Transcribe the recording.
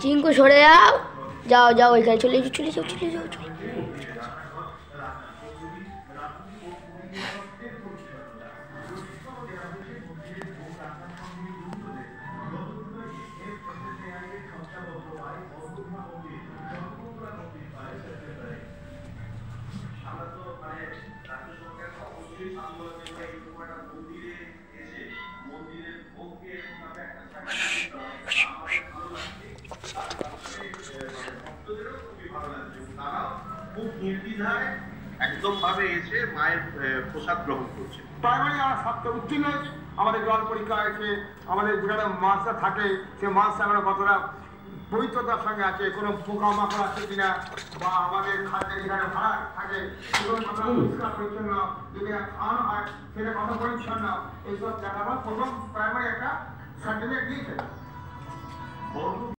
চিঙ্কু সরে যাও যাও যাও ওইখানে চলে যাও চলে যাও চলে যাও চলে যাও। খুব নির্দ্বিধায় একদম ভাবে এসে মায়ের প্রসাদ গ্রহণ করছে। প্রাইমারি আমরা সপ্তাহে উত্তীর্ণ হয়েছি আমাদের জল পরীক্ষা হয়েছে আমাদের যেখানে মাছটা থাকে সে মাছটা আমরা কতটা পবিত্রতার সঙ্গে আছে কোনো পোকা মাকড় আছে কিনা বা আমাদের খাদ্যে যেখানে ভাড়া থাকে সেগুলো কতটা পরিষ্কার পরিচ্ছন্ন যদি খাওয়ানো হয় সেটা কত পরিচ্ছন্ন এইসব দেখাবার প্রথম প্রাইমারি একটা সার্টিফিকেট দিয়েছে।